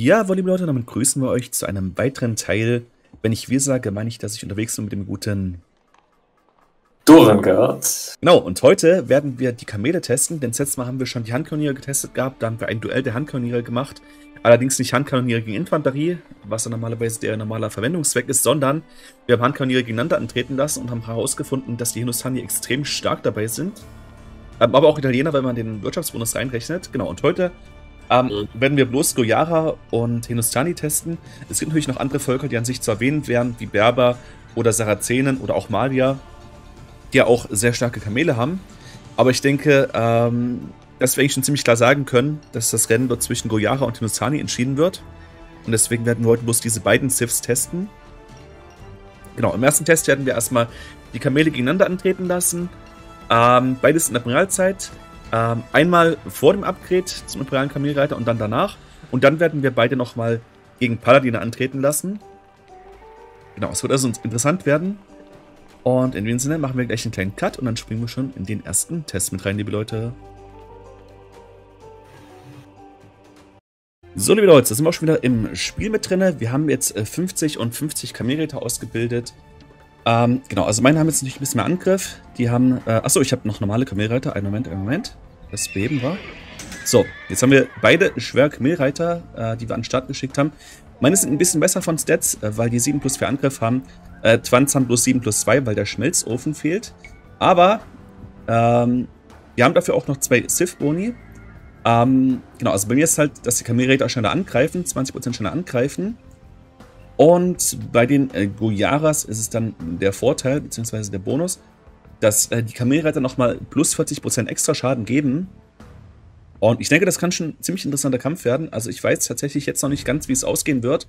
Ja, liebe Leute, damit grüßen wir euch zu einem weiteren Teil. Wenn ich wir sage, meine ich, dass ich unterwegs bin mit dem guten Dorengard. Genau, und heute werden wir die Kamele testen, denn letztes Mal haben wir schon die Handkanoniere getestet gehabt, da haben wir ein Duell der Handkanoniere gemacht. Allerdings nicht Handkanoniere gegen Infanterie, was ja normalerweise der normale Verwendungszweck ist, sondern wir haben Handkanoniere gegeneinander antreten lassen und haben herausgefunden, dass die Hindustani extrem stark dabei sind. Ähm, aber auch Italiener, wenn man den Wirtschaftsbonus reinrechnet. Genau, und heute ähm, mhm. werden wir bloß Gojara und Hindustani testen. Es gibt natürlich noch andere Völker, die an sich zu erwähnen wären, wie Berber oder Sarazenen oder auch Malier, die ja auch sehr starke Kamele haben. Aber ich denke, ähm, dass wir eigentlich schon ziemlich klar sagen können, dass das Rennen dort zwischen Gojara und Hindustani entschieden wird. Und deswegen werden wir heute bloß diese beiden Sifs testen. Genau, im ersten Test werden wir erstmal die Kamele gegeneinander antreten lassen. Ähm, beides in Admiralzeit. Ähm, einmal vor dem Upgrade zum imperialen Kamelreiter und dann danach. Und dann werden wir beide nochmal gegen Paladine antreten lassen. Genau, es wird also interessant werden. Und in dem Sinne machen wir gleich einen kleinen Cut und dann springen wir schon in den ersten Test mit rein, liebe Leute. So, liebe Leute, da sind wir auch schon wieder im Spiel mit drin. Wir haben jetzt 50 äh, und 50 Kamelritter ausgebildet. Ähm, genau, also meine haben jetzt natürlich ein bisschen mehr Angriff. Die haben, äh, achso, ich habe noch normale Kamelreiter. Einen Moment, einen Moment. Das Beben war. So, jetzt haben wir beide schwere Kamelreiter, äh, die wir an den Start geschickt haben. Meine sind ein bisschen besser von Stats, äh, weil die 7 plus 4 Angriff haben. Äh, Twans haben plus 7 plus 2, weil der Schmelzofen fehlt. Aber, ähm, wir haben dafür auch noch zwei Sith-Boni. Ähm, genau, also bei mir ist halt, dass die Kamelreiter schneller angreifen, 20% schneller angreifen. Und bei den äh, Goyaras ist es dann der Vorteil, beziehungsweise der Bonus, dass äh, die Kamelreiter nochmal plus 40% extra Schaden geben. Und ich denke, das kann schon ein ziemlich interessanter Kampf werden. Also ich weiß tatsächlich jetzt noch nicht ganz, wie es ausgehen wird.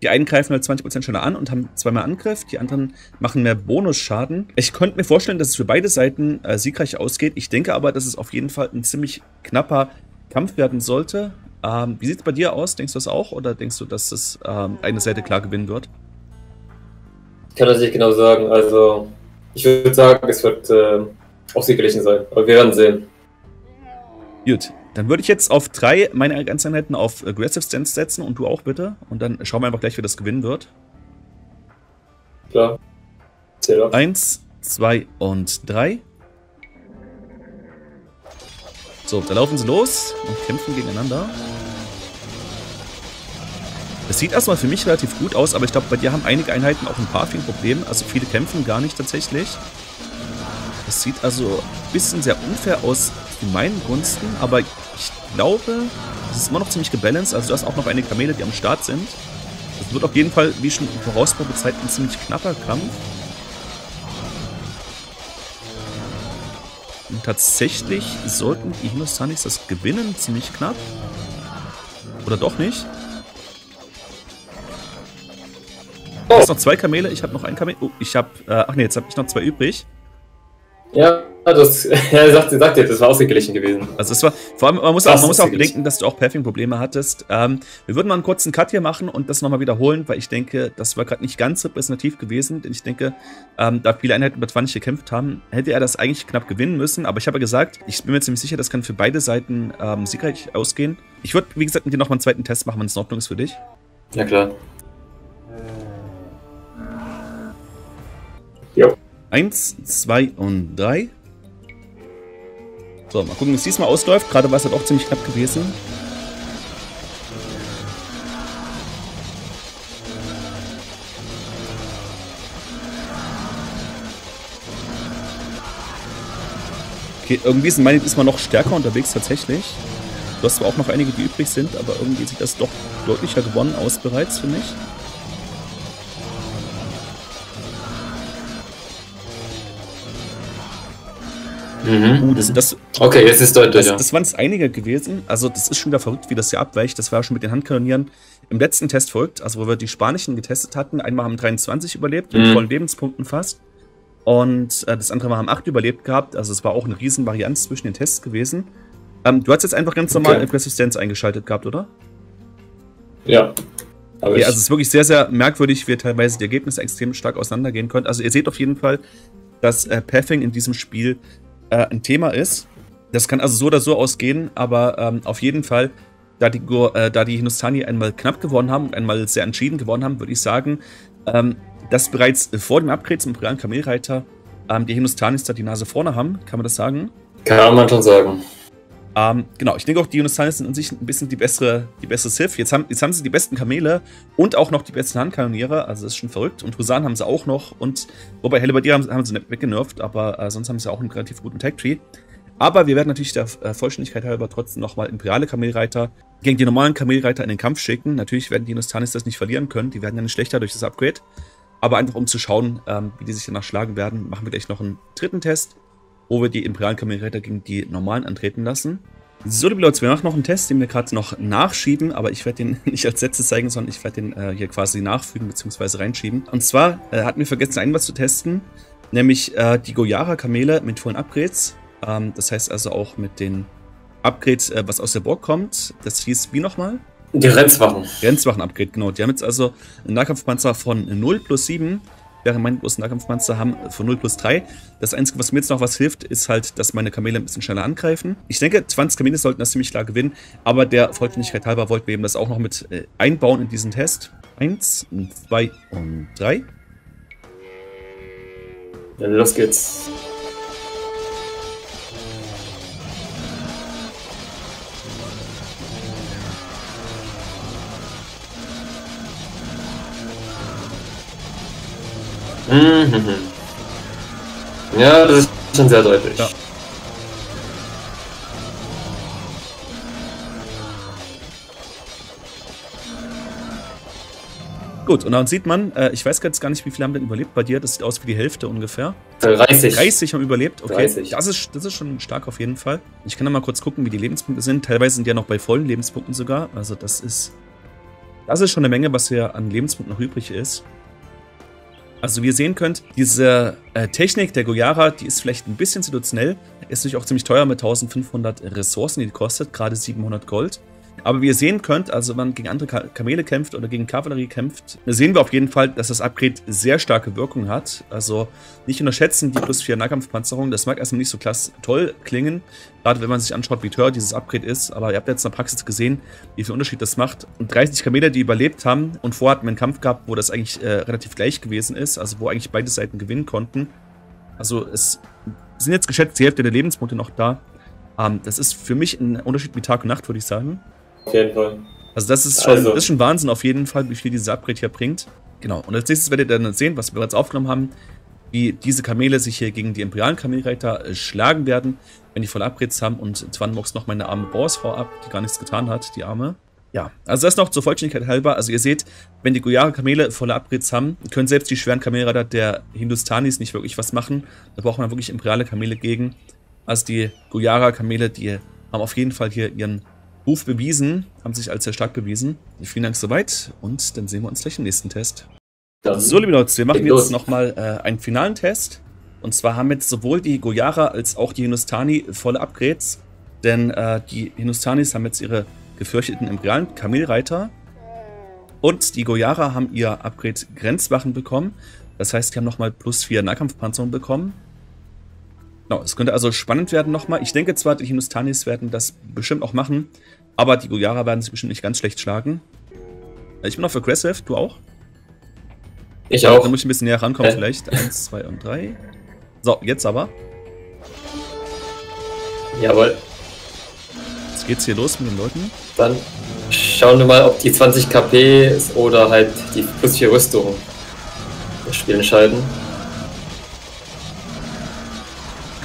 Die einen greifen halt 20% schneller an und haben zweimal Angriff, die anderen machen mehr Bonusschaden. Ich könnte mir vorstellen, dass es für beide Seiten äh, siegreich ausgeht. Ich denke aber, dass es auf jeden Fall ein ziemlich knapper Kampf werden sollte. Ähm, wie sieht es bei dir aus? Denkst du das auch? Oder denkst du, dass es ähm, eine Seite klar gewinnen wird? Ich kann das nicht genau sagen. Also, ich würde sagen, es wird äh, ausgeglichen sein. Aber wir werden sehen. Gut, dann würde ich jetzt auf drei meine Ganzeinheiten auf Aggressive Stance setzen und du auch bitte. Und dann schauen wir einfach gleich, wie das gewinnen wird. Klar. Zähl auf. Eins, zwei und drei. So, da laufen sie los und kämpfen gegeneinander. Das sieht erstmal für mich relativ gut aus, aber ich glaube, bei dir haben einige Einheiten auch ein paar viel Probleme. Also viele kämpfen gar nicht tatsächlich. Das sieht also ein bisschen sehr unfair aus für meinen Gunsten, aber ich glaube, es ist immer noch ziemlich gebalanced. Also du hast auch noch einige Kamele, die am Start sind. Das wird auf jeden Fall, wie schon vorausprophezeit, ein ziemlich knapper Kampf. Und tatsächlich sollten die Hindustanis das gewinnen, ziemlich knapp. Oder doch nicht? Du hast noch zwei Kamele, ich habe noch ein Kamel. Oh, ich habe. Äh, ach nee, jetzt habe ich noch zwei übrig. Ja, das, er sagt, sagt ja, das war ausgeglichen gewesen. Also es war, vor allem, man muss, auch, man muss auch bedenken, dass du auch Pathing-Probleme hattest. Ähm, wir würden mal einen kurzen Cut hier machen und das nochmal wiederholen, weil ich denke, das war gerade nicht ganz repräsentativ gewesen, denn ich denke, ähm, da viele Einheiten über 20 gekämpft haben, hätte er das eigentlich knapp gewinnen müssen, aber ich habe gesagt, ich bin mir ziemlich sicher, das kann für beide Seiten ähm, siegreich ausgehen. Ich würde, wie gesagt, mit dir nochmal einen zweiten Test machen, wenn es in Ordnung ist für dich. Ja, klar. Eins, zwei und drei. So, mal gucken, wie es diesmal ausläuft. Gerade war es halt auch ziemlich knapp gewesen. Okay, irgendwie sind meine diesmal noch stärker unterwegs tatsächlich. Du hast zwar auch noch einige, die übrig sind, aber irgendwie sieht das doch deutlicher gewonnen aus bereits für mich. Mhm. Uh, das, das, okay, jetzt ist deutlich. Das, ja. das waren es einige gewesen. Also, das ist schon wieder verrückt, wie das hier abweicht. Das war schon mit den Handkanonieren im letzten Test folgt. Also, wo wir die Spanischen getestet hatten. Einmal haben 23 überlebt, mhm. mit vollen Lebenspunkten fast. Und äh, das andere Mal haben 8 überlebt gehabt. Also, es war auch eine riesen Varianz zwischen den Tests gewesen. Ähm, du hast jetzt einfach ganz normal okay. Aggressive eingeschaltet gehabt, oder? Ja. Okay, also es ist wirklich sehr, sehr merkwürdig, wie teilweise die Ergebnisse extrem stark auseinandergehen können. Also ihr seht auf jeden Fall, dass äh, Pathing in diesem Spiel äh, ein Thema ist. Das kann also so oder so ausgehen, aber ähm, auf jeden Fall, da die, äh, da die Hindustani einmal knapp gewonnen haben und einmal sehr entschieden gewonnen haben, würde ich sagen, ähm, dass bereits vor dem Upgrade zum Imperialen Kamelreiter ähm, die Hindustanis da die Nase vorne haben. Kann man das sagen? Kann man schon sagen. Ähm, genau, ich denke auch, die Hindustanis sind an sich ein bisschen die bessere, die bessere Sith. Jetzt haben, jetzt haben sie die besten Kamele und auch noch die besten Handkanoniere, also das ist schon verrückt. Und Husan haben sie auch noch und, wobei Hellebardier haben, haben sie nicht weggenervt, aber äh, sonst haben sie auch einen relativ guten Tag-Tree. Aber wir werden natürlich der äh, Vollständigkeit halber trotzdem nochmal imperiale Kamelreiter gegen die normalen Kamelreiter in den Kampf schicken. Natürlich werden die Hindustanis das nicht verlieren können, die werden ja nicht schlechter durch das Upgrade. Aber einfach um zu schauen, ähm, wie die sich danach schlagen werden, machen wir gleich noch einen dritten Test wo wir die imperialen Kamelreiter gegen die normalen antreten lassen. So, liebe Leute, wir machen noch einen Test, den wir gerade noch nachschieben, aber ich werde den nicht als Sätze zeigen, sondern ich werde den äh, hier quasi nachfügen bzw. reinschieben. Und zwar äh, hatten wir vergessen, ein was zu testen, nämlich äh, die Goyara-Kamele mit vollen Upgrades. Ähm, das heißt also auch mit den Upgrades, äh, was aus der Burg kommt. Das hieß wie nochmal? Die Grenzwachen. Grenzwachen-Upgrade, genau. Die haben jetzt also einen Nahkampfpanzer von 0 plus 7 während meine großen Nahkampfpanzer haben von 0 plus 3. Das Einzige, was mir jetzt noch was hilft, ist halt, dass meine Kamele ein bisschen schneller angreifen. Ich denke, 20 Kamele sollten das ziemlich klar gewinnen, aber der Vollständigkeit halber wollten wir eben das auch noch mit äh, einbauen in diesen Test. Eins, zwei und drei. Dann los geht's. Mhm. Ja, das ist schon sehr deutlich. Ja. Gut, und dann sieht man, äh, ich weiß jetzt gar nicht, wie viele haben denn überlebt bei dir. Das sieht aus wie die Hälfte ungefähr. 30. 30 haben überlebt, okay. 30. Das, ist, das ist schon stark auf jeden Fall. Ich kann da mal kurz gucken, wie die Lebenspunkte sind. Teilweise sind die ja noch bei vollen Lebenspunkten sogar. Also das ist. Das ist schon eine Menge, was hier an Lebenspunkten noch übrig ist. Also wie ihr sehen könnt, diese äh, Technik der Goyara, die ist vielleicht ein bisschen situationell, ist natürlich auch ziemlich teuer mit 1500 Ressourcen, die, kostet, gerade 700 Gold. Aber wie ihr sehen könnt, also wenn man gegen andere Kamele kämpft oder gegen Kavallerie kämpft, sehen wir auf jeden Fall, dass das Upgrade sehr starke Wirkung hat. Also nicht unterschätzen die plus 4 Nahkampfpanzerung. Das mag erstmal nicht so klasse toll klingen, gerade wenn man sich anschaut, wie teuer dieses Upgrade ist. Aber ihr habt jetzt in der Praxis gesehen, wie viel Unterschied das macht. Und 30 Kamele, die überlebt haben und vorher hatten wir einen Kampf gehabt, wo das eigentlich äh, relativ gleich gewesen ist, also wo eigentlich beide Seiten gewinnen konnten. Also es sind jetzt geschätzt die Hälfte der Lebenspunkte noch da. Ähm, das ist für mich ein Unterschied wie Tag und Nacht, würde ich sagen. Auf jeden Fall. Also das ist schon, also. das ist schon Wahnsinn auf jeden Fall, wie viel dieses Upgrade hier bringt. Genau. Und als nächstes werdet ihr dann sehen, was wir bereits aufgenommen haben, wie diese Kamele sich hier gegen die imperialen Kamelreiter äh, schlagen werden, wenn die voll Upgrades haben. Und Twan moxt noch meine arme Borsfrau ab, die gar nichts getan hat, die arme. Ja, also das noch zur Vollständigkeit halber. Also ihr seht, wenn die Guyara-Kamele volle Upgrades haben, können selbst die schweren Kamelreiter der Hindustanis nicht wirklich was machen. Da braucht man wirklich imperiale Kamele gegen. Also die Guyara-Kamele, die haben auf jeden Fall hier ihren Ruf bewiesen, haben sich als sehr stark bewiesen. Vielen Dank soweit und dann sehen wir uns gleich im nächsten Test. Dann so, liebe Leute, wir machen jetzt nochmal äh, einen finalen Test. Und zwar haben jetzt sowohl die Goyara als auch die Hindustani volle Upgrades. Denn äh, die Hindustanis haben jetzt ihre gefürchteten imperialen Kamelreiter. Und die Goyara haben ihr Upgrade Grenzwachen bekommen. Das heißt, die haben nochmal plus 4 Nahkampfpanzerung bekommen. Genau, es könnte also spannend werden nochmal. Ich denke zwar, die Hindustanis werden das bestimmt auch machen, aber die Guyara werden sich bestimmt nicht ganz schlecht schlagen. Ich bin auf Aggressive, du auch? Ich auch. Dann muss ich ein bisschen näher rankommen äh. vielleicht. Eins, zwei und drei. So, jetzt aber. Jawohl. Jetzt geht's hier los mit den Leuten. Dann schauen wir mal, ob die 20 KP oder halt die plus 4 Rüstung das Spiel entscheiden.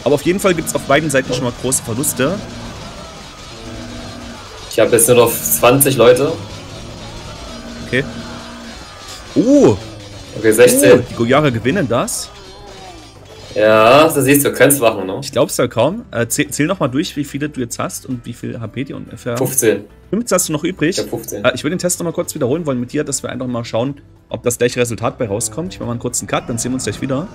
Aber auf jeden Fall gibt es auf beiden Seiten schon mal große Verluste. Ich habe jetzt nur noch 20 Leute. Okay. Uh! Okay, 16. Uh, die Gojara gewinnen das. Ja, das siehst du, Grenzwachen, ne? Ich glaub's ja kaum. Äh, zähl, zähl noch mal durch, wie viele du jetzt hast und wie viel HP die ungefähr 15. 15 hast du noch übrig. Ja, 15. Äh, ich will den Test noch mal kurz wiederholen wollen mit dir, dass wir einfach mal schauen, ob das gleiche Resultat bei rauskommt. Ich mache mal einen kurzen Cut, dann sehen wir uns gleich wieder.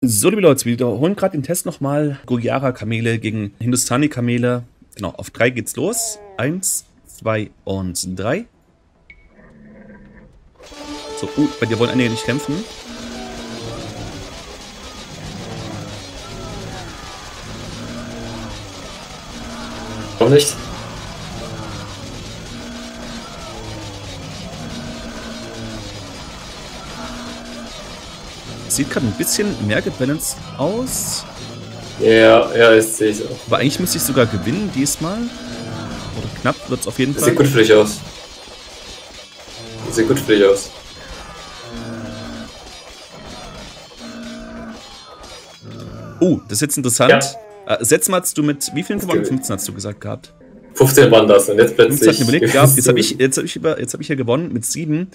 So, liebe Leute, wir wiederholen gerade den Test nochmal. Gojara-Kamele gegen Hindustani-Kamele. Genau, auf drei geht's los. Eins, zwei und drei. So, uh, bei dir wollen einige nicht kämpfen. Auch nicht. Sieht gerade ein bisschen mehr gebalanced aus. Ja, ja, das sehe ich auch. Aber eigentlich müsste ich sogar gewinnen diesmal. Oder knapp wird es auf jeden Das Fall. sieht gut für dich aus. Das sieht gut für dich aus. Oh, das ist jetzt interessant. Äh, Sätzen hast du mit wie vielen gewonnen? gewinnt. 15 hast du gesagt gehabt. 15 waren das und jetzt 15 plötzlich. überlegt gehabt. Jetzt habe ich, jetzt hab ich, über- jetzt hab ich hier gewonnen mit 7.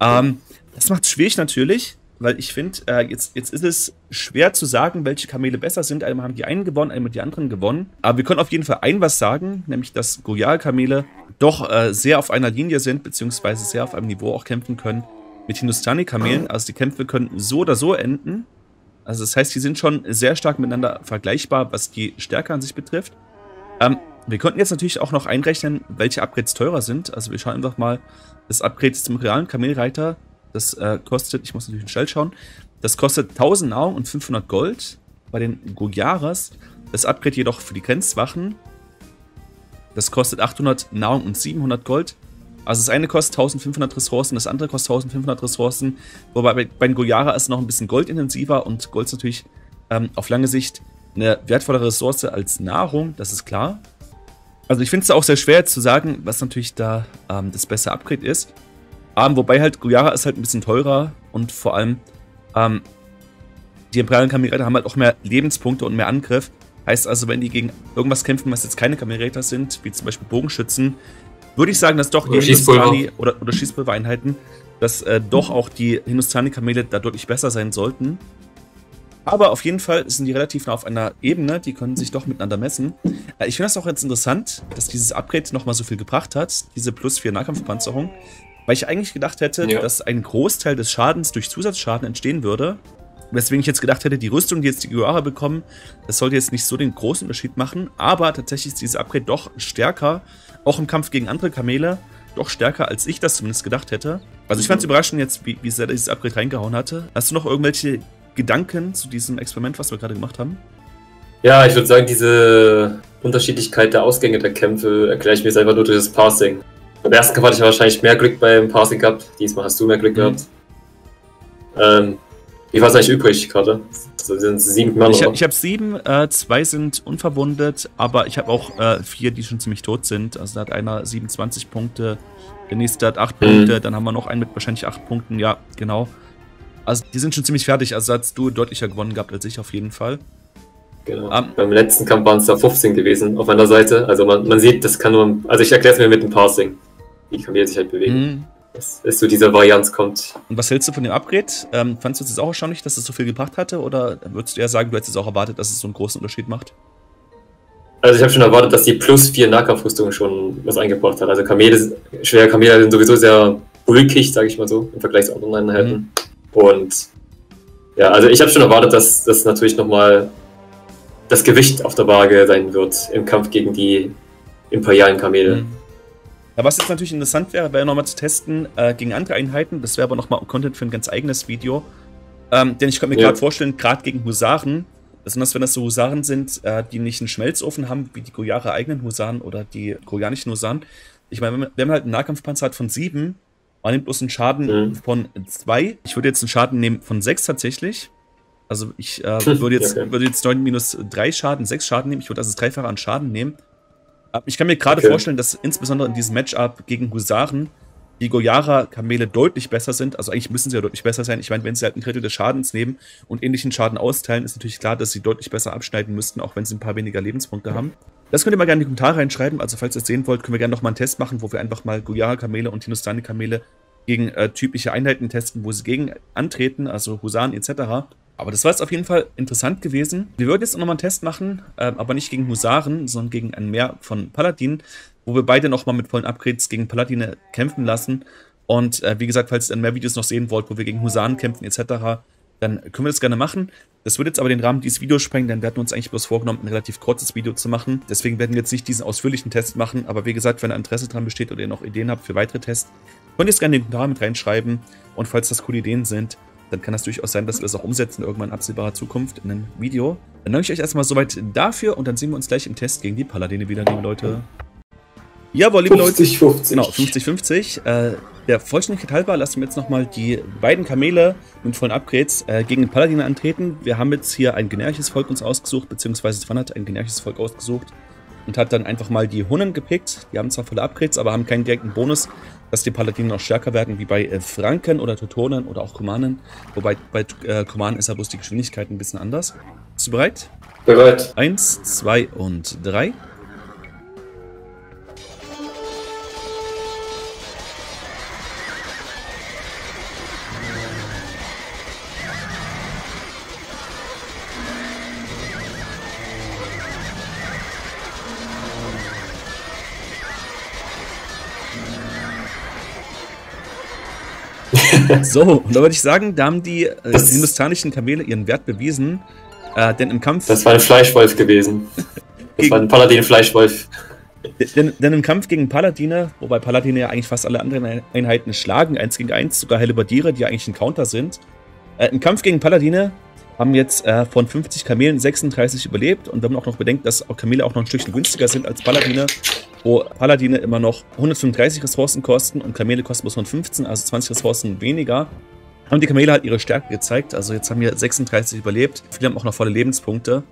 Ähm, das macht es schwierig natürlich, weil ich finde, äh, jetzt, jetzt ist es schwer zu sagen, welche Kamele besser sind. Einmal haben die einen gewonnen, einmal die anderen gewonnen. Aber wir können auf jeden Fall ein was sagen, nämlich dass Goyal-Kamele doch äh, sehr auf einer Linie sind, beziehungsweise sehr auf einem Niveau auch kämpfen können mit Hindustani-Kamelen. Also die Kämpfe können so oder so enden. Also das heißt, die sind schon sehr stark miteinander vergleichbar, was die Stärke an sich betrifft. Ähm, wir könnten jetzt natürlich auch noch einrechnen, welche Upgrades teurer sind. Also wir schauen einfach mal das Upgrade zum realen Kamelreiter. Das äh, kostet, ich muss natürlich schnell schauen, das kostet 1000 Nahrung und 500 Gold. Bei den Goyaras, das Upgrade jedoch für die Grenzwachen, das kostet 800 Nahrung und 700 Gold. Also das eine kostet 1500 Ressourcen, das andere kostet 1500 Ressourcen. Wobei bei, bei den Goyara ist noch ein bisschen goldintensiver und Gold ist natürlich ähm, auf lange Sicht eine wertvollere Ressource als Nahrung, das ist klar. Also ich finde es auch sehr schwer zu sagen, was natürlich da ähm, das beste Upgrade ist. Ähm, wobei halt Goyara ist halt ein bisschen teurer und vor allem ähm, die imperialen Kamelreiter haben halt auch mehr Lebenspunkte und mehr Angriff. Heißt also, wenn die gegen irgendwas kämpfen, was jetzt keine Kamelreiter sind, wie zum Beispiel Bogenschützen, würde ich sagen, dass doch die Oder Schießpulver. Hindustani- oder, oder Schießpulvereinheiten, dass äh, doch auch die Hindustani-Kamele da deutlich besser sein sollten. Aber auf jeden Fall sind die relativ nah auf einer Ebene, die können sich doch miteinander messen. Äh, Ich finde das auch jetzt interessant, dass dieses Upgrade nochmal so viel gebracht hat, diese plus 4 Nahkampfpanzerung, weil ich eigentlich gedacht hätte, Ja. dass ein Großteil des Schadens durch Zusatzschaden entstehen würde. Weswegen ich jetzt gedacht hätte, die Rüstung, die jetzt die Guara bekommen, das sollte jetzt nicht so den großen Unterschied machen, aber tatsächlich ist dieses Upgrade doch stärker, auch im Kampf gegen andere Kamele, doch stärker, als ich das zumindest gedacht hätte. Also ich fand es überraschend jetzt, wie, wie sehr dieses Upgrade reingehauen hatte. Hast du noch irgendwelche Gedanken zu diesem Experiment, was wir gerade gemacht haben? Ja, ich würde sagen, diese Unterschiedlichkeit der Ausgänge der Kämpfe erkläre ich mir selber nur durch das Passing. Beim ersten Kampf hatte ich wahrscheinlich mehr Glück beim Passing gehabt. Diesmal hast du mehr Glück Mhm. gehabt. Ähm, wie war es eigentlich übrig gerade? Also sind sieben Mann Ich, hab- habe sieben, äh, zwei sind unverwundet, aber ich habe auch äh, vier, die schon ziemlich tot sind. Also da hat einer 27 Punkte, der nächste hat acht Mhm. Punkte, dann haben wir noch einen mit wahrscheinlich acht Punkten, ja, genau. Also die sind schon ziemlich fertig, also da hast du deutlicher gewonnen gehabt als ich auf jeden Fall. Genau. Ähm, Beim letzten Kampf waren es da 15 gewesen auf meiner Seite. Also man, man sieht, das kann nur. Also ich erkläre es mir mit dem Passing. Wie Kamele sich halt bewegen. Mhm. Dass es zu dieser Varianz kommt. Und was hältst du von dem Upgrade? Ähm, fandest du es jetzt auch erstaunlich, dass es so viel gebracht hatte? Oder würdest du eher sagen, du hättest es auch erwartet, dass es so einen großen Unterschied macht? Also ich habe schon erwartet, dass die plus 4 Nahkampfrüstung schon was eingebracht hat. Also Kamele, schwere Kamele sind sowieso sehr bulkig, sage ich mal so, im Vergleich zu anderen Einheiten. Und ja, also ich habe schon erwartet, dass das natürlich nochmal das Gewicht auf der Waage sein wird im Kampf gegen die imperialen Kamele. Mhm. Ja, was jetzt natürlich interessant wäre, wäre nochmal zu testen äh, gegen andere Einheiten. Das wäre aber nochmal Content für ein ganz eigenes Video. Ähm, denn ich könnte mir Ja. gerade vorstellen, gerade gegen Husaren, besonders wenn das so Husaren sind, äh, die nicht einen Schmelzofen haben, wie die Gojare eigenen Husaren oder die koreanischen Husaren. Ich meine, wenn man, wenn man halt einen Nahkampfpanzer hat von 7, man nimmt bloß einen Schaden Mhm. von 2. Ich würde jetzt einen Schaden nehmen von 6 tatsächlich. Also ich äh, würde, jetzt, Okay. würde jetzt 9 minus 3 Schaden, 6 Schaden nehmen. Ich würde also das Dreifache an Schaden nehmen. Ich kann mir gerade Okay. vorstellen, dass insbesondere in diesem Matchup gegen Husaren die Goyara-Kamele deutlich besser sind. Also eigentlich müssen sie ja deutlich besser sein. Ich meine, wenn sie halt ein Drittel des Schadens nehmen und ähnlichen Schaden austeilen, ist natürlich klar, dass sie deutlich besser abschneiden müssten, auch wenn sie ein paar weniger Lebenspunkte haben. Das könnt ihr mal gerne in die Kommentare reinschreiben. Also falls ihr es sehen wollt, können wir gerne nochmal einen Test machen, wo wir einfach mal Goyara-Kamele und Hindustani-Kamele gegen äh, typische Einheiten testen, wo sie gegen antreten, also Husaren etc. Aber das war jetzt auf jeden Fall interessant gewesen. Wir würden jetzt auch nochmal einen Test machen, äh, aber nicht gegen Husaren, sondern gegen ein Meer von Paladinen, wo wir beide nochmal mit vollen Upgrades gegen Paladine kämpfen lassen. Und äh, wie gesagt, falls ihr dann mehr Videos noch sehen wollt, wo wir gegen Husaren kämpfen etc., dann können wir das gerne machen. Das würde jetzt aber den Rahmen dieses Videos sprengen, denn wir hatten uns eigentlich bloß vorgenommen, ein relativ kurzes Video zu machen. Deswegen werden wir jetzt nicht diesen ausführlichen Test machen. Aber wie gesagt, wenn Interesse dran besteht oder ihr noch Ideen habt für weitere Tests, könnt ihr es gerne in die Kommentare mit reinschreiben. Und falls das coole Ideen sind, dann kann das durchaus sein, dass wir das auch umsetzen, irgendwann in absehbarer Zukunft in einem Video. Dann danke ich euch erstmal soweit dafür und dann sehen wir uns gleich im Test gegen die Paladine wieder, liebe Leute. Jawohl, liebe Leute. 50, 50. Genau, 50-50. Äh, Der Vollständigkeit halber lassen wir jetzt nochmal die beiden Kamele mit vollen Upgrades äh, gegen den Paladin antreten. Wir haben jetzt hier ein generisches Volk uns ausgesucht, beziehungsweise Svan hat ein generisches Volk ausgesucht und hat dann einfach mal die Hunnen gepickt. Die haben zwar volle Upgrades, aber haben keinen direkten Bonus, dass die Paladine noch stärker werden, wie bei äh, Franken oder Teutonen oder auch Kumanen. Wobei bei äh, Kumanen ist ja bloß die Geschwindigkeit ein bisschen anders. Bist du bereit? Bereit. Eins, zwei und drei. so, und da würde ich sagen, da haben die äh, hindustanischen Kamele ihren Wert bewiesen. Äh, denn im Kampf. Das war ein Fleischwolf gewesen. Das war ein Paladin-Fleischwolf. Denn, denn, im Kampf gegen Paladine, wobei Paladine ja eigentlich fast alle anderen Einheiten schlagen, eins gegen eins, sogar Hellebardiere, die eigentlich ein Counter sind. Äh, Im Kampf gegen Paladine haben jetzt äh, von 50 Kamelen 36 überlebt. Und wenn man auch noch bedenkt, dass Kamele auch noch ein Stückchen günstiger sind als Paladine, wo Paladine immer noch 135 Ressourcen kosten und Kamele kosten bloß 115, also 20 Ressourcen weniger, haben die Kamele halt ihre Stärke gezeigt. Also jetzt haben wir 36 überlebt. Viele haben auch noch volle Lebenspunkte.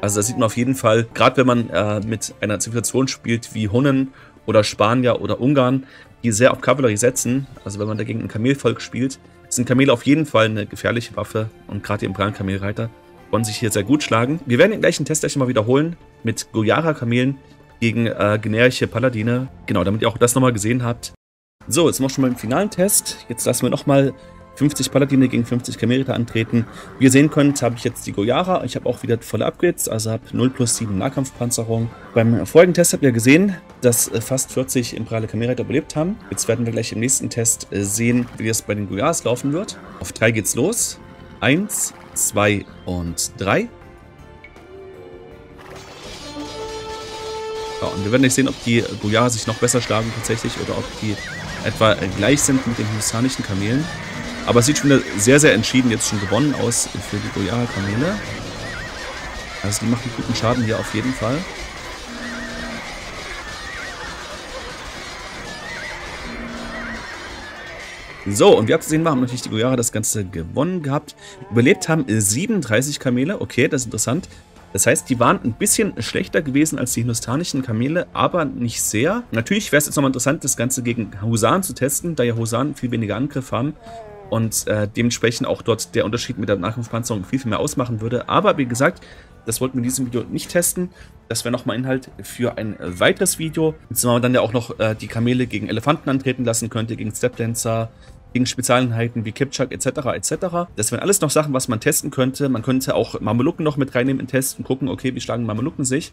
Also da sieht man auf jeden Fall, gerade wenn man äh, mit einer Zivilisation spielt wie Hunnen oder Spanier oder Ungarn, die sehr auf Kavallerie setzen, also wenn man dagegen ein Kamelvolk spielt, sind Kamele auf jeden Fall eine gefährliche Waffe und gerade die imperialen Kamelreiter wollen sich hier sehr gut schlagen. Wir werden den gleichen Test gleich mal wiederholen mit Goyara-Kamelen gegen äh, generische Paladine. Genau, damit ihr auch das nochmal gesehen habt. So, jetzt sind wir schon mal im finalen Test. Jetzt lassen wir nochmal 50 Paladine gegen 50 Kamerita antreten. Wie ihr sehen könnt, habe ich jetzt die Goyara. Ich habe auch wieder volle Upgrades, also habe 0 plus 7 Nahkampfpanzerung. Beim vorigen Test habt ihr gesehen, dass äh, fast 40 imperiale Kamerita überlebt haben. Jetzt werden wir gleich im nächsten Test äh, sehen, wie es bei den Goyaras laufen wird. Auf 3 geht's los. 1, 2 und 3. Ja, und wir werden nicht sehen, ob die Goyara sich noch besser schlagen tatsächlich oder ob die etwa äh, gleich sind mit den hussanischen Kamelen. Aber es sieht schon wieder sehr, sehr entschieden jetzt schon gewonnen aus für die Goyara-Kamele. Also die machen guten Schaden hier auf jeden Fall. So, und wie habt ihr haben natürlich die Goyara das Ganze gewonnen gehabt. Überlebt haben 37 Kamele. Okay, das ist interessant. Das heißt, die waren ein bisschen schlechter gewesen als die hindustanischen Kamele, aber nicht sehr. Natürlich wäre es jetzt nochmal interessant, das Ganze gegen Husaren zu testen, da ja Husaren viel weniger Angriff haben und äh, dementsprechend auch dort der Unterschied mit der Nahkampfpanzerung viel, viel mehr ausmachen würde. Aber wie gesagt, das wollten wir in diesem Video nicht testen. Das wäre nochmal Inhalt für ein weiteres Video. Haben wir dann ja auch noch äh, die Kamele gegen Elefanten antreten lassen könnte, gegen Stepdancer, gegen Spezialeinheiten wie Kipchak etc. etc. Das wären alles noch Sachen, was man testen könnte. Man könnte auch Mamelucken noch mit reinnehmen in Tests und gucken, okay, wie schlagen Mamelucken sich.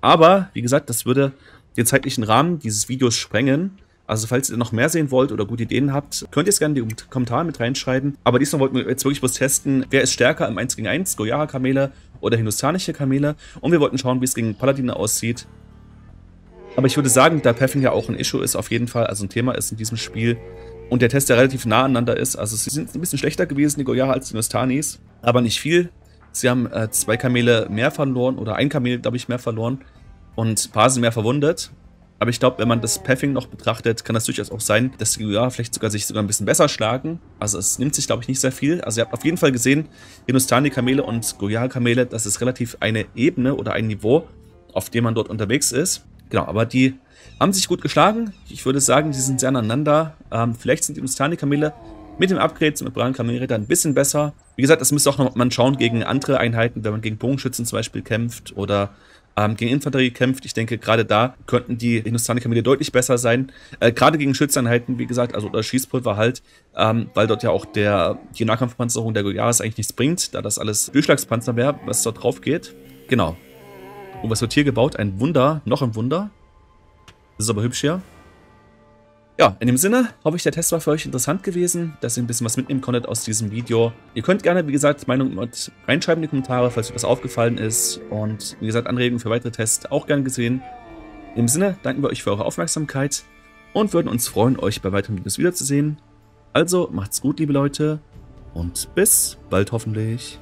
Aber, wie gesagt, das würde den zeitlichen Rahmen dieses Videos sprengen. Also falls ihr noch mehr sehen wollt oder gute Ideen habt, könnt ihr es gerne in die Kommentare mit reinschreiben. Aber diesmal wollten wir jetzt wirklich bloß testen, wer ist stärker im 1 gegen 1, Goyara-Kamele oder hindustanische Kamele. Und wir wollten schauen, wie es gegen Paladine aussieht. Aber ich würde sagen, da Pathing ja auch ein Issue ist auf jeden Fall, also ein Thema ist in diesem Spiel und der Test ja relativ nah aneinander ist. Also sie sind ein bisschen schlechter gewesen, die Goyara, als die Hindustanis, aber nicht viel. Sie haben äh, zwei Kamele mehr verloren oder ein Kamel, glaube ich, mehr verloren und ein paar sind mehr verwundet. Aber ich glaube, wenn man das Pathing noch betrachtet, kann das durchaus auch sein, dass die Goyara vielleicht sogar sich sogar ein bisschen besser schlagen. Also es nimmt sich, glaube ich, nicht sehr viel. Also ihr habt auf jeden Fall gesehen, Hindustani-Kamele und Goyara-Kamele, das ist relativ eine Ebene oder ein Niveau, auf dem man dort unterwegs ist. Genau, aber die haben sich gut geschlagen. Ich würde sagen, die sind sehr aneinander. Ähm, vielleicht sind die Hindustani-Kamele mit dem Upgrade zum Ibrahim Kamelräder ein bisschen besser. Wie gesagt, das müsste auch noch mal schauen gegen andere Einheiten, wenn man gegen Bogenschützen zum Beispiel kämpft oder ähm, gegen Infanterie kämpft. Ich denke, gerade da könnten die Hindustani-Kamele deutlich besser sein. Äh, gerade gegen Schützeinheiten, wie gesagt, also oder Schießpulver halt, ähm, weil dort ja auch der, die Nahkampfpanzerung der Goyaras eigentlich nichts bringt, da das alles Durchschlagspanzer wäre, was dort drauf geht. Genau. Und was wird hier gebaut? Ein Wunder, noch ein Wunder. Das ist aber hübsch hier. Ja, in dem Sinne hoffe ich, der Test war für euch interessant gewesen, dass ihr ein bisschen was mitnehmen konntet aus diesem Video. Ihr könnt gerne, wie gesagt, Meinung reinschreiben in die Kommentare, falls euch was aufgefallen ist. Und wie gesagt, Anregungen für weitere Tests auch gern gesehen. In dem Sinne danken wir euch für eure Aufmerksamkeit und würden uns freuen, euch bei weiteren Videos wiederzusehen. Also macht's gut, liebe Leute, und bis bald hoffentlich.